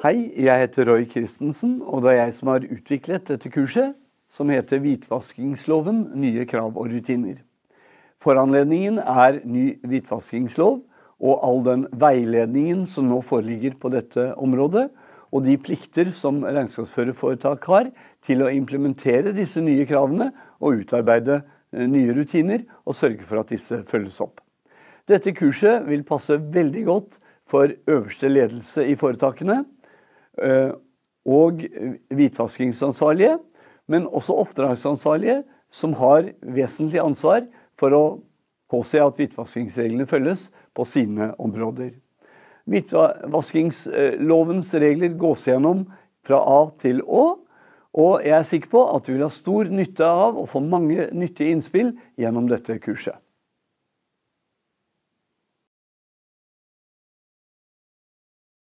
Hei, jeg heter Roy Christensen, og det er jeg som har utviklet dette kurset, som heter Hvitvaskingsloven nye krav og rutiner. Foranledningen er ny hvitvaskingslov og all den veiledningen som nå foreligger på dette området, og de plikter som regnskapsførerforetak har til å implementere disse nye kravene og utarbeide eh, nye rutiner og sørge for at disse følges opp. Dette kurset vil passe veldig godt for øverste ledelse i foretakene og hvitvaskingsansvarlige, men også oppdragsansvarlige som har vesentlig ansvar for å påse at hvitvaskingsreglene følges på sine områder. Hvitvaskingslovens regler gås gjennom fra A til Å, og jeg er sikker på at du vil ha stor nytte av å få mange nyttige innspill gjennom dette kurset.